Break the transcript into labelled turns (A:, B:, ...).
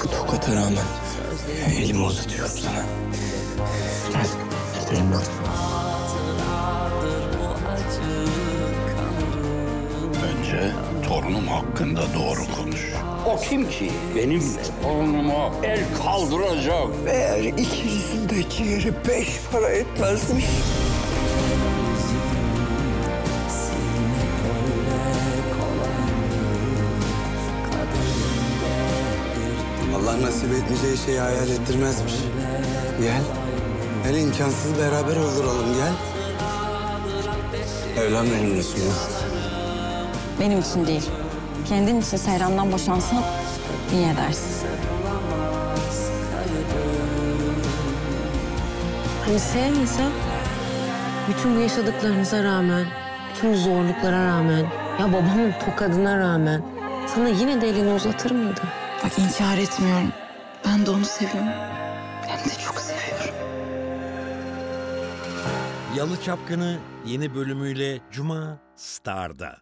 A: Tokata rağmen
B: elimi uzatıyorum sana. Gel, gidelim buradan. Bence torunum hakkında doğru konuş.
C: O kim ki benim torunuma el kaldıracak?
A: Eğer ikisinin de ciğeri beş para etmezmiş.
D: Allah nasip etmeyeceği şeyi hayal ettirmezmiş. Gel. Gel imkansız beraber olduralım gel. Evlen benimle Suna.
E: Benim için değil. Kendin için Seyran'dan boşansan iyi edersin.
F: Hani sevmesen bütün bu yaşadıklarınıza rağmen, bütün bu zorluklara rağmen, ya babamın tokadına rağmen sana yine de elini uzatır mıydı?
E: Bak inkar etmiyorum. Ben de onu seviyorum. Hem de çok seviyorum.
G: Yalı Çapkını yeni bölümüyle Cuma Star'da.